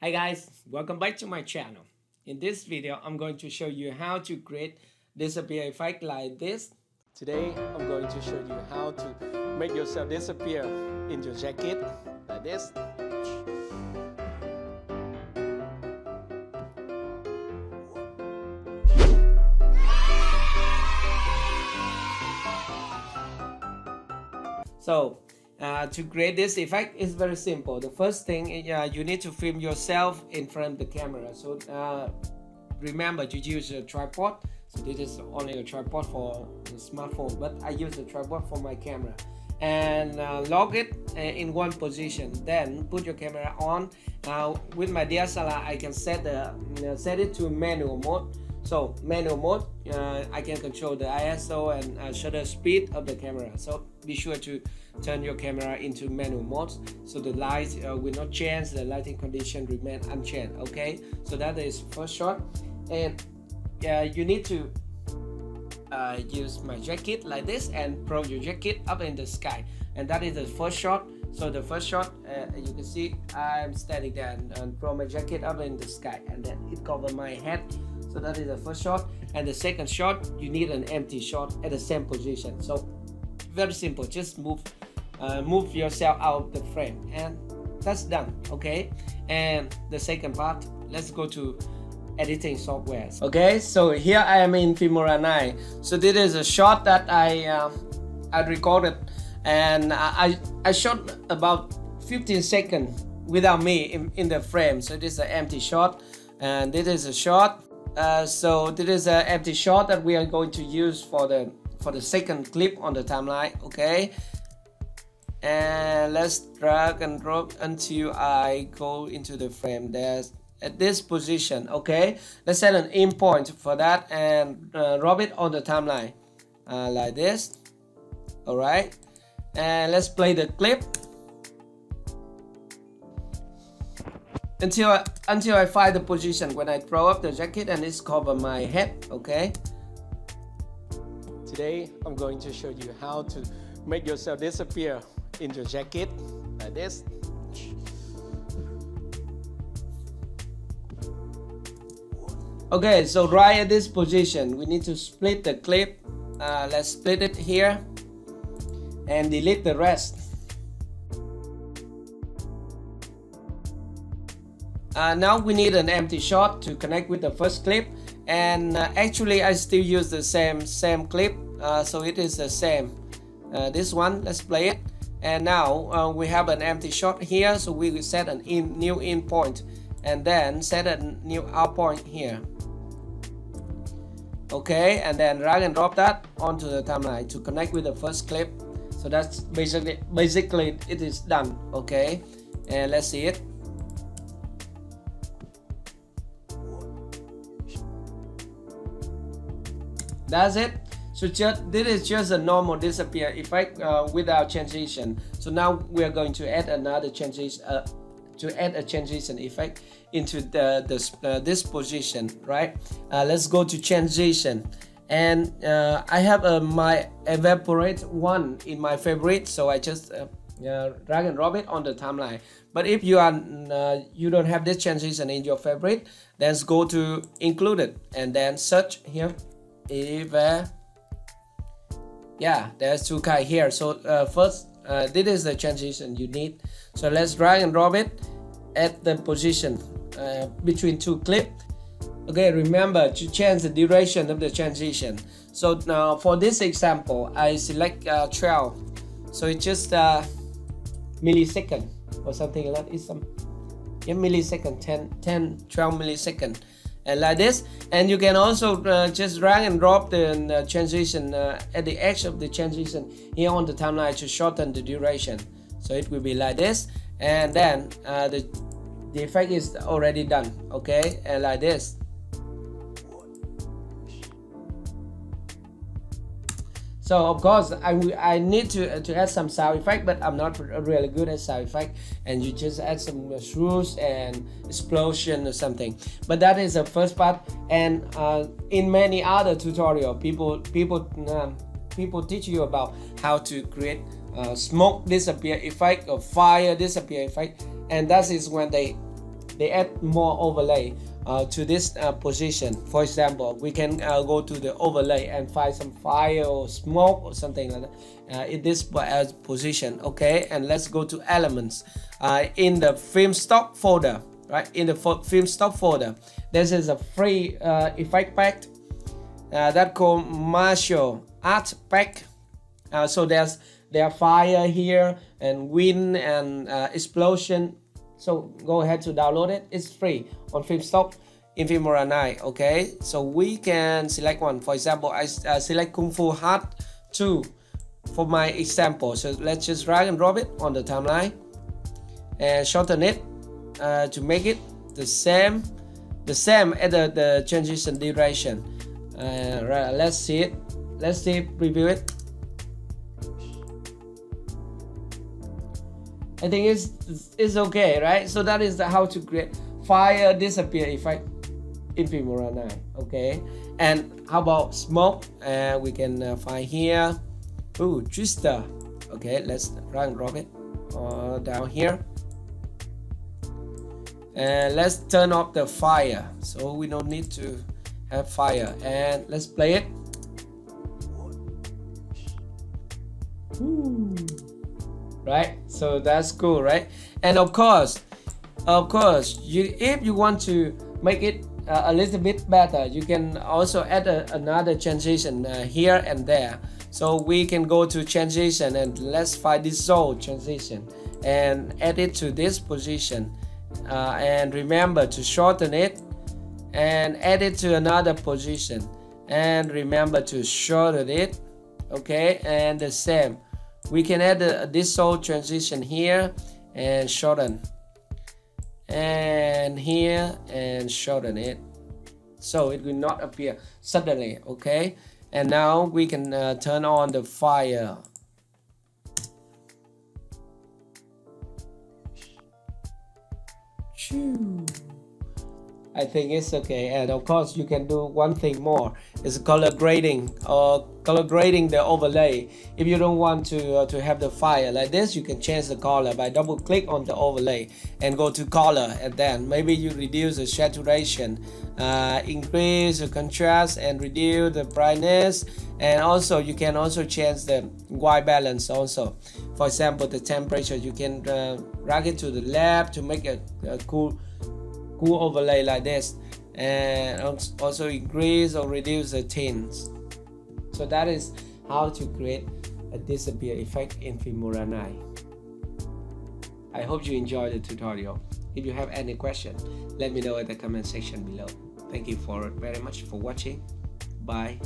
Hi guys, welcome back to my channel. In this video, I'm going to show you how to create disappear effect like this. Today, I'm going to show you how to make yourself disappear in your jacket like this. So uh, to create this effect is very simple. The first thing uh, you need to film yourself in front of the camera. So uh, remember to use a tripod. So this is only a tripod for the smartphone, but I use a tripod for my camera. And uh, lock it uh, in one position. Then put your camera on. Now with my DSLR, I can set the set it to manual mode. So manual mode, uh, I can control the ISO and uh, shutter speed of the camera. So be sure to turn your camera into manual mode so the light uh, will not change, the lighting condition remain unchanged. Okay, so that is first shot, and uh, you need to uh, use my jacket like this and throw your jacket up in the sky, and that is the first shot. So the first shot, uh, you can see I'm standing there and, and throw my jacket up in the sky, and then it cover my head. So that is the first shot. And the second shot you need an empty shot at the same position. So very simple. Just move uh, move yourself out the frame. And that's done okay? And the second part let's go to editing software. Okay so here I am in Filmora 9 so this is a shot that I uh, I recorded. And I, I shot about 15 seconds without me in, in the frame. So this is an empty shot. And this is a shot. Uh, so this is an empty shot that we are going to use for the for the second clip on the timeline okay? And let's drag and drop until I go into the frame. There's at this position okay? Let's set an in point for that and uh, drop it on the timeline uh, like this all right and let's play the clip. Until I, until I find the position when I throw up the jacket and it's cover my head okay today I'm going to show you how to make yourself disappear in your jacket like this. Okay so right at this position we need to split the clip. Uh, let's split it here and delete the rest. Uh, now we need an empty shot to connect with the first clip. And uh, actually I still use the same same clip uh, so it is the same. Uh, this one let's play it. And now uh, we have an empty shot here so we will set an in new in point and then set a new out point here. Okay and then drag and drop that onto the timeline to connect with the first clip. So that's basically basically it is done okay? And let's see it. That's it so just this is just a normal disappear effect uh, without transition. So now we are going to add another transition uh, to add a transition effect into the, uh, this position right? Uh, let's go to transition. And uh, I have uh, my evaporate one in my favorite so I just drag and drop it on the timeline. But if you are you don't have this transition in your favorite then go to included. And then search here Eva. Yeah, there's two guy here. So uh, first, uh, this is the transition you need. So let's drag and drop it at the position uh, between two clip. Okay, remember to change the duration of the transition. So now for this example, I select uh, 12. So it's just a uh, millisecond or something like that. It's some yeah, millisecond, 10, 10, 12 millisecond and like this. And you can also uh, just drag and drop the uh, transition uh, at the edge of the transition here on the timeline to shorten the duration. So it will be like this. And then uh, the the effect is already done okay? And like this So of course I, I need to, to add some sound effect but I'm not really good at sound effect. And you just add some swoosh and explosion or something. But that is the first part. And uh, in many other tutorial people people um, people teach you about how to create uh, smoke disappear effect or fire disappear effect. And that is when they they add more overlay uh, to this uh, position. For example we can uh, go to the overlay and find some fire or smoke or something like that uh, in this position okay? And let's go to elements uh, in the Filmstock folder right? In the Filmstock folder. This is a free uh, effect pack that called martial art pack. So there's there fire here and wind and explosion so go ahead to download it. It's free on filmstock in Filmora 9 okay? So we can select one. For example I uh, select Kung Fu Hard 2 for my example. So let's just drag and drop it on the timeline and shorten it uh, to make it the same the same as the, the transition duration. Uh, right let's see it. Let's see preview it I think it's it's okay, right? So that is the how to create fire disappear effect in Filmora 9, okay? And how about smoke? Uh, we can uh, find here. Ooh, twister. Okay, let's and drop it uh, down here. And let's turn off the fire. So we don't need to have fire. And let's play it. Ooh right? So that's cool right? And of course of course you if you want to make it uh, a little bit better you can also add a, another transition uh, here and there. So we can go to transition and let's find dissolve transition and add it to this position. Uh, and remember to shorten it and add it to another position. And remember to shorten it okay? And the same we can add this dissolve transition here and shorten. And here and shorten it. So it will not appear suddenly okay? And now we can uh, turn on the fire I think it's okay. And of course you can do one thing more. Is color grading or color grading the overlay. If you don't want to uh, to have the fire like this you can change the color by double click on the overlay and go to color. And then maybe you reduce the saturation uh, increase the contrast and reduce the brightness. And also you can also change the white balance also. For example the temperature you can uh, drag it to the left to make a, a cool cool overlay like this. And also increase or reduce the tints. So that is how to create a disappear effect in 9 I hope you enjoyed the tutorial. If you have any question let me know in the comment section below. Thank you for very much for watching. Bye